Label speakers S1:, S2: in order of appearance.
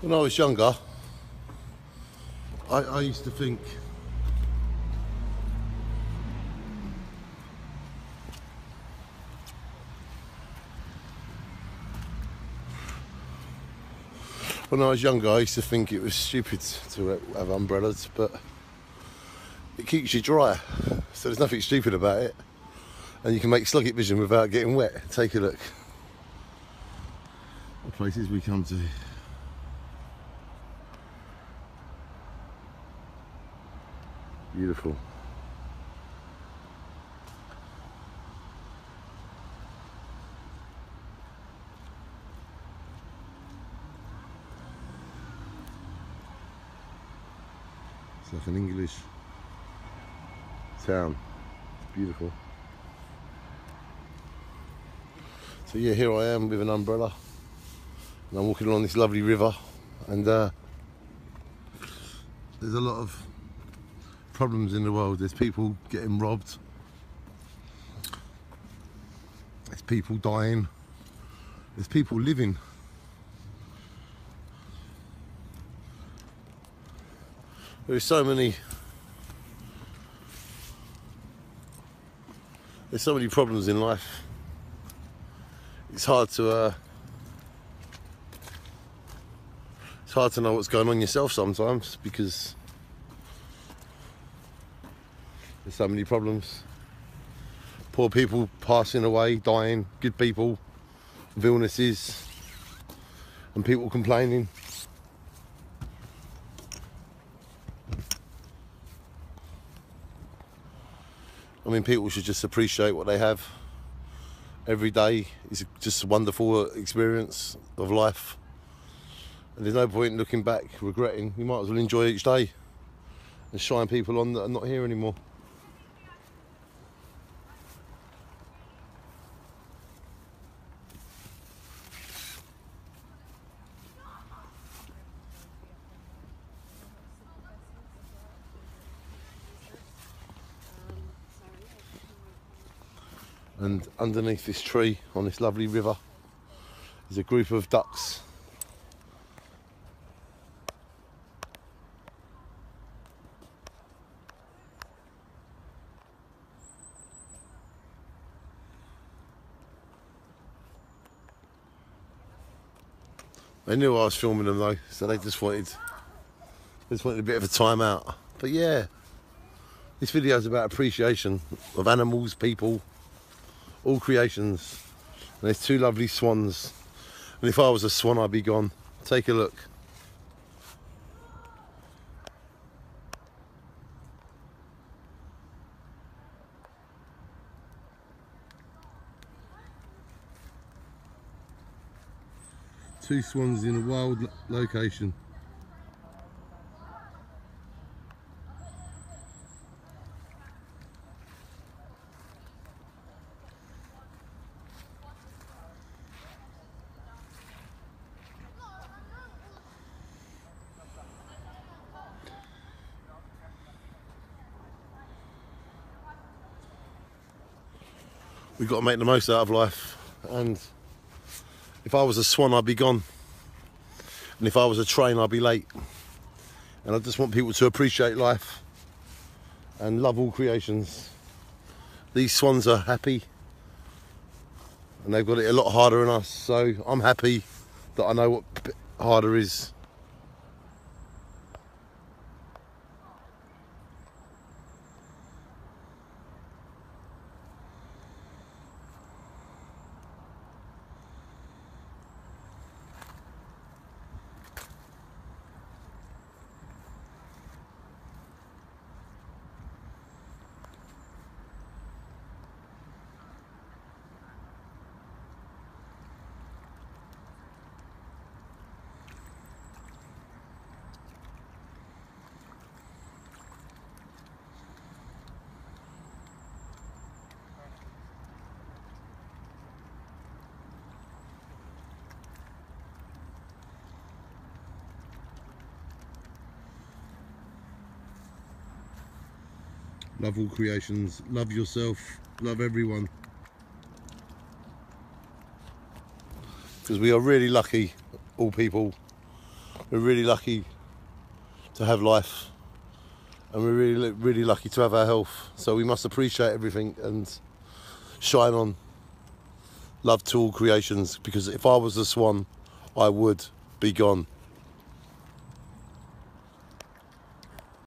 S1: When I was younger, I, I used to think when I was younger, I used to think it was stupid to have umbrellas, but it keeps you dry, so there's nothing stupid about it, and you can make Sloggett vision without getting wet. Take a look. The places we come to. Beautiful. It's like an English town. It's beautiful. So yeah, here I am with an umbrella. And I'm walking along this lovely river and uh, there's a lot of problems in the world. There's people getting robbed. There's people dying. There's people living. There's so many there's so many problems in life. It's hard to uh, it's hard to know what's going on yourself sometimes because there's so many problems. Poor people passing away, dying, good people with illnesses, and people complaining. I mean, people should just appreciate what they have. Every day is just a wonderful experience of life. And there's no point in looking back, regretting. You might as well enjoy each day and shine people on that are not here anymore. And underneath this tree on this lovely river is a group of ducks They knew I was filming them though, so they just wanted, just wanted a bit of a time out. But yeah, this video is about appreciation of animals, people, all creations. And there's two lovely swans. And if I was a swan, I'd be gone. Take a look. Two swans in a wild location. We've got to make the most out of life. And if I was a swan, I'd be gone. And if I was a train, I'd be late. And I just want people to appreciate life and love all creations. These swans are happy and they've got it a lot harder than us. So I'm happy that I know what harder is. Love all creations, love yourself, love everyone. Because we are really lucky, all people, we're really lucky to have life, and we're really, really lucky to have our health. So we must appreciate everything and shine on love to all creations. Because if I was a swan, I would be gone.